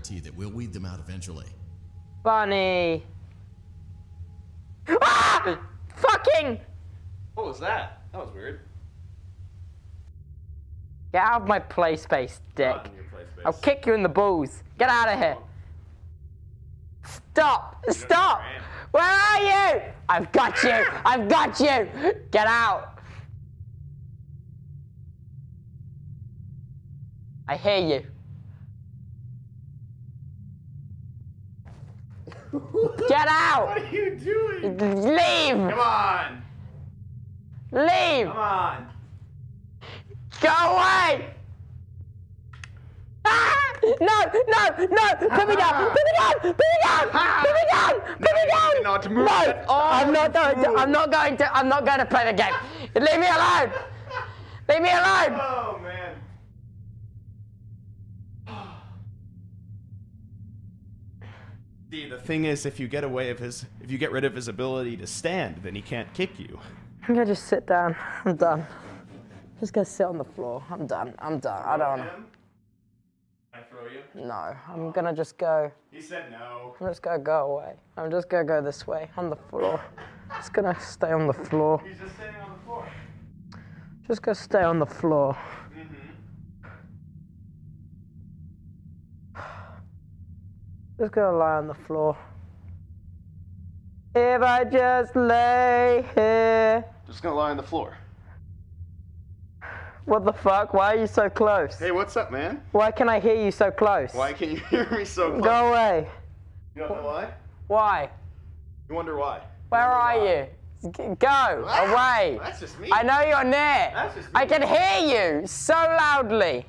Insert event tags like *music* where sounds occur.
guarantee that we'll weed them out eventually. Bunny. Ah! Fucking! What was that? That was weird. Get out of my play space, dick. Not in your play space. I'll kick you in the balls. Get out of here. Stop! Stop! Where are you? I've got you! I've got you! Get out! I hear you. Get out! What are you doing? Leave! Come on! Leave! Come on! Go away! Ah! No, no, no! Put me down! Put me down! Put me down! Put me down! Put me down! you're not move no, at all, I'm not going to. I'm not going to. I'm not going to play the game. Leave me alone! Leave me alone! Oh man. See, the thing is, if you get away of his, if you get rid of his ability to stand, then he can't kick you. I'm gonna just sit down. I'm done. Just gonna sit on the floor. I'm done. I'm done. I don't. wanna- I throw you. No, I'm gonna just go. He said no. I'm just gonna go away. I'm just gonna go this way on the floor. Just gonna stay on the floor. He's just sitting on the floor. Just gonna stay on the floor. Just gonna lie on the floor. If I just lay here. Just gonna lie on the floor. What the fuck? Why are you so close? Hey, what's up, man? Why can I hear you so close? Why can you *laughs* hear me so close? Go away. You don't know why? Why? You wonder why? Where are you? G- Go Ah, away. That's just me. I know you're near. That's just me. I can hear you so loudly.